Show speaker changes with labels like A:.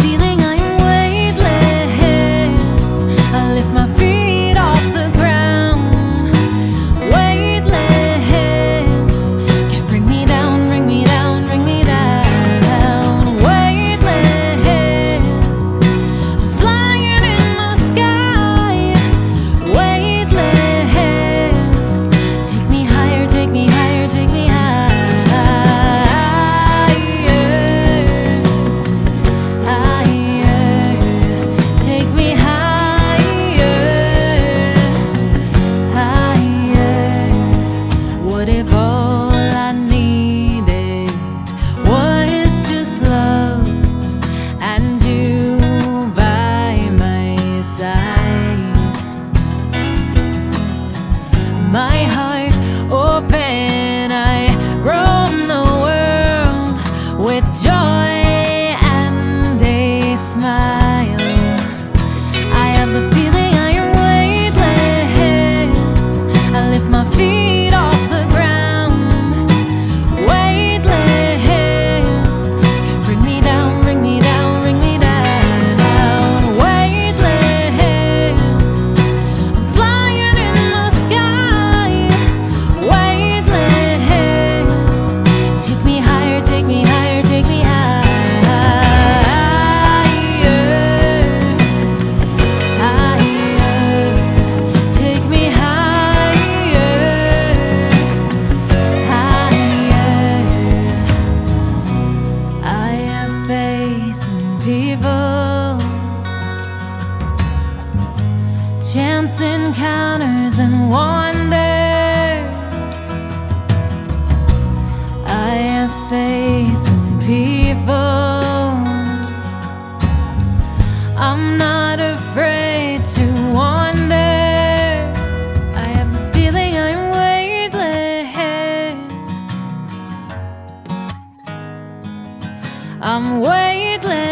A: feeling would evolve. chance encounters and wonder. I have faith in people. I'm not afraid to wander. I have the feeling I'm weightless. I'm weightless.